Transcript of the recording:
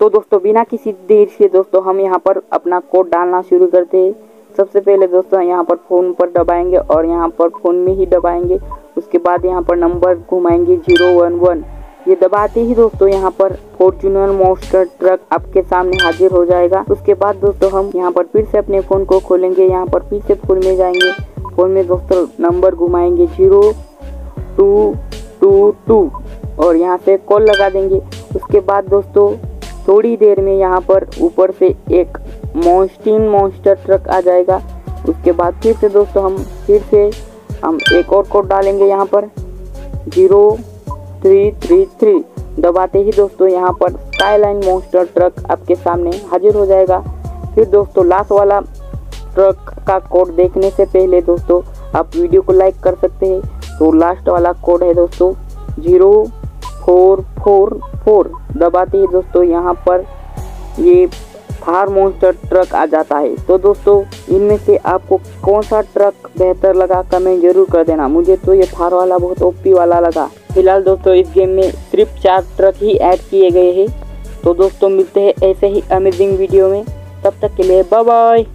तो दोस्तों, बिना किसी देर से दोस्तों, हम यहाँ पर अपना कोड डालना शुरू करते हैं। सबसे पहले दोस्तों यहाँ पर फ़ोन पर दबाएँगे और यहाँ पर फ़ोन में ही दबाएँगे। उसके बाद यहाँ पर नंबर घुमाएँगे ज़ीरो वन वन। ये दबाते ही दोस्तों, यहाँ पर फॉर्चूनर मोस्टर ट्रक आपके सामने हाजिर हो जाएगा। उसके बाद दोस्तों, हम यहाँ पर फिर से अपने फ़ोन को खोलेंगे। यहाँ पर फिर से फ़ोन में जाएँगे। फ़ोन में दोस्तों, नंबर घुमाएँगे ज़ीरो टू टू टू और यहाँ से कॉल लगा देंगे। उसके बाद दोस्तों थोड़ी देर में यहाँ पर ऊपर से एक मोस्टिन मॉन्स्टर ट्रक आ जाएगा। उसके बाद फिर से दोस्तों हम फिर से, हम एक और कोड डालेंगे यहाँ पर। Zero, three three three. दबाते ही दोस्तों यहाँ पर स्काईलाइन मॉन्स्टर ट्रक आपके सामने हाजिर हो जाएगा। फिर दोस्तों लास्ट वाला ट्रक का कोड देखने से पहले दोस्तों आप वीडियो को लाइक कर सकते हैं। तो लास्ट वाला कोड है दोस्तों ज़ीरो फोर आती है दोस्तों, यहाँ पर ये थार मोन्स्टर ट्रक आ जाता है। तो दोस्तों, इनमें से आपको कौन सा ट्रक बेहतर लगा कमेंट ज़रूर कर देना। मुझे तो ये थार वाला बहुत ओपी वाला लगा। फ़िलहाल दोस्तों, इस गेम में सिर्फ़ चार ट्रक ही ऐड किए गए हैं। तो दोस्तों, मिलते हैं ऐसे ही अमेजिंग वीडियो में। तब तक के लिए बाय बाय